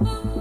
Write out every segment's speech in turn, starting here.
Oh,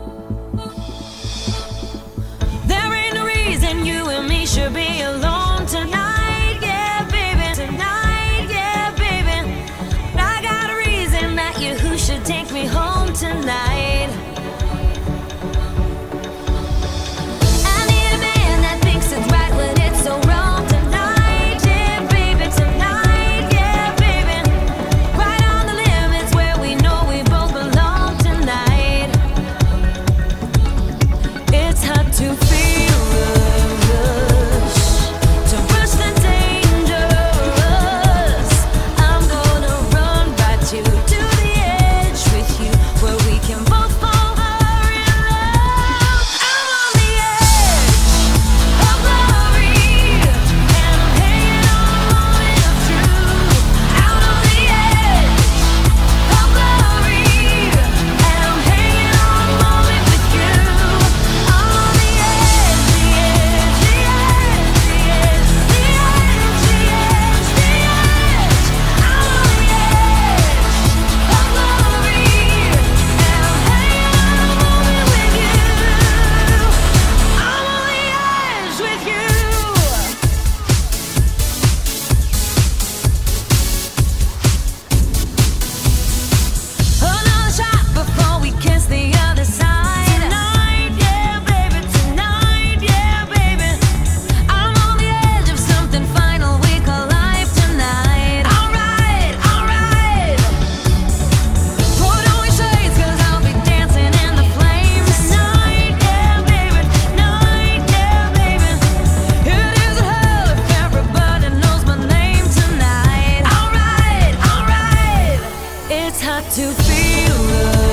It's hard to feel love.